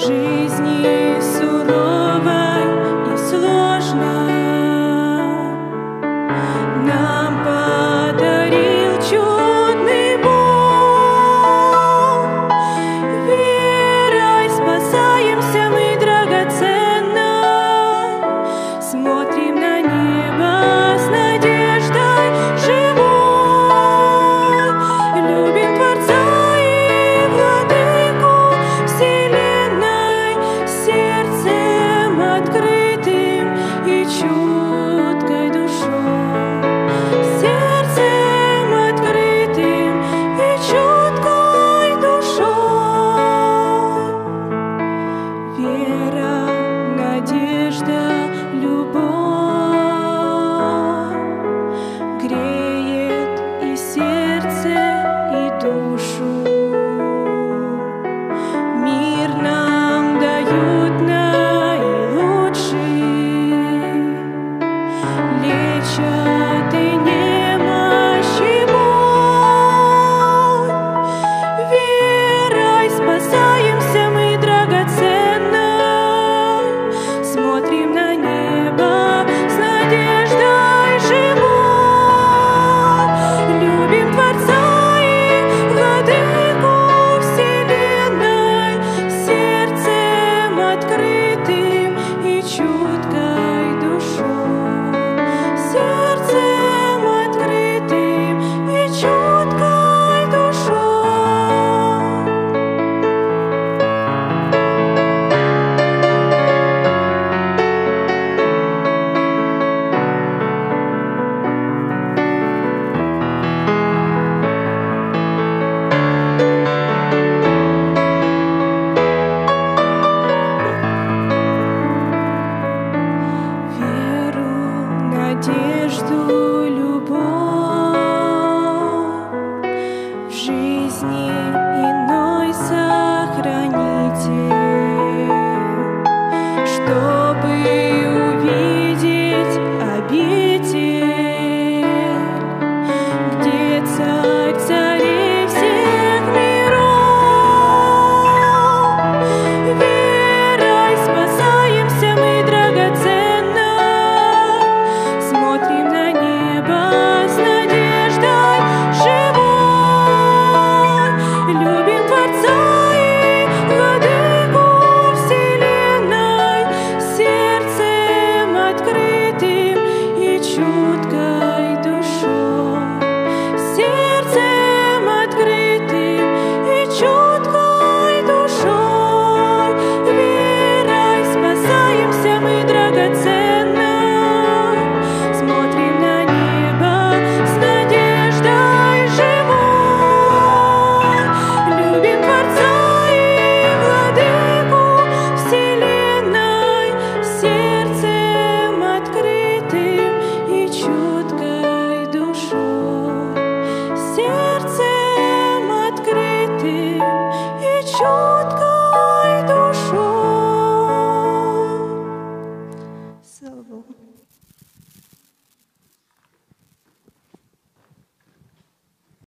Jesus. Надежда, смотрим на Надежду, любовь